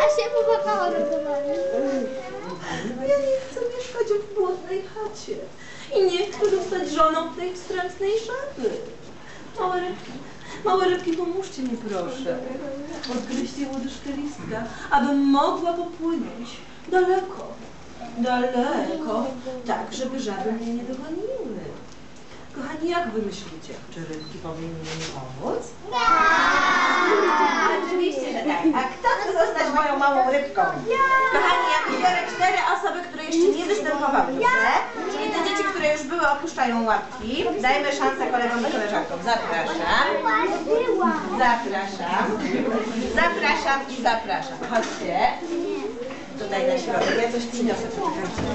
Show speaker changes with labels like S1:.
S1: A się popłakała rozdawali.
S2: No ja nie chcę mieszkać w błotnej chacie. I nie chcę zostać żoną tej wstrętnej żaby. Małe rybki, małe rybki, pomóżcie mi proszę. Odgryźcie łodyżkę listka, abym mogła popłynąć daleko, daleko, tak, żeby żaby mnie nie dogoniły. Kochani, jak wy myślicie, czy rybki powinny mi pomóc?
S3: Oczywiście, moją małą rybką? Kochani, ja wybiorę cztery osoby, które jeszcze nie występowały, dobrze? Czyli te dzieci, które już były, opuszczają łapki. Dajmy szansę kolegom i koleżankom. Zapraszam. Zapraszam. Zapraszam i zapraszam. Chodźcie. Tutaj na środek. Ja coś przyniosę. Poczekajcie.